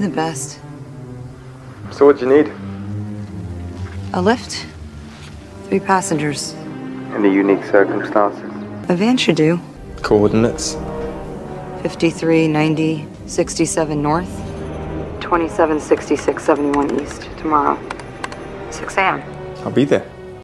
You're the best. So what do you need? A lift? Three passengers. In the unique circumstances. A van should do. Coordinates. 53, 90, 67 north. 27, 66, 71 east. Tomorrow. 6 a.m. I'll be there.